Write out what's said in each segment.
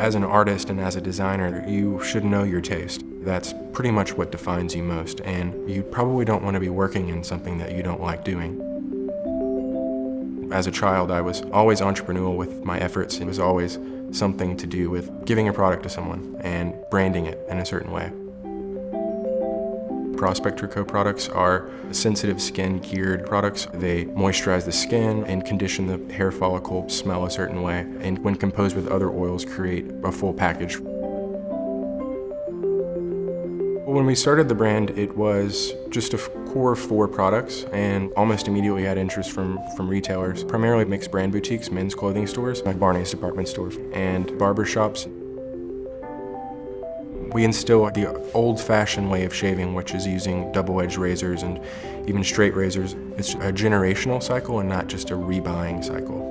As an artist and as a designer, you should know your taste. That's pretty much what defines you most, and you probably don't want to be working in something that you don't like doing. As a child, I was always entrepreneurial with my efforts. It was always something to do with giving a product to someone and branding it in a certain way. Prospector Co products are sensitive skin geared products. They moisturize the skin and condition the hair follicle, smell a certain way, and when composed with other oils create a full package. When we started the brand, it was just a core four products and almost immediately had interest from, from retailers, primarily mixed brand boutiques, men's clothing stores, like Barney's department store, and barber shops. We instill the old-fashioned way of shaving, which is using double-edged razors and even straight razors. It's a generational cycle and not just a rebuying cycle.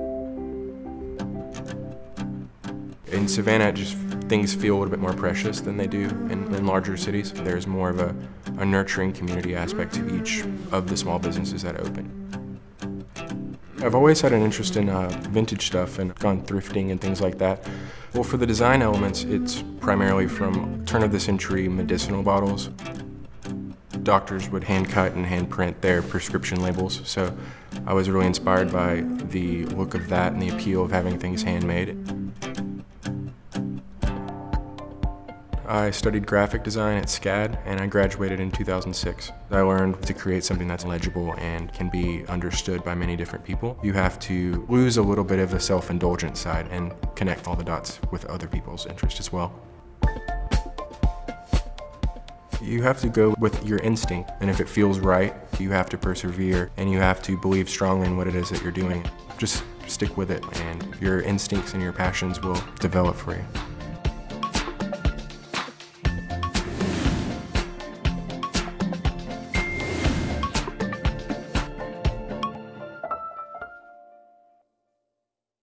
In Savannah, just things feel a little bit more precious than they do in, in larger cities. There's more of a, a nurturing community aspect to each of the small businesses that open. I've always had an interest in uh, vintage stuff and gone thrifting and things like that. Well, for the design elements, it's primarily from turn of the century medicinal bottles. Doctors would hand cut and hand print their prescription labels, so I was really inspired by the look of that and the appeal of having things handmade. I studied graphic design at SCAD and I graduated in 2006. I learned to create something that's legible and can be understood by many different people. You have to lose a little bit of the self-indulgent side and connect all the dots with other people's interest as well. You have to go with your instinct, and if it feels right, you have to persevere, and you have to believe strongly in what it is that you're doing. Just stick with it, and your instincts and your passions will develop for you.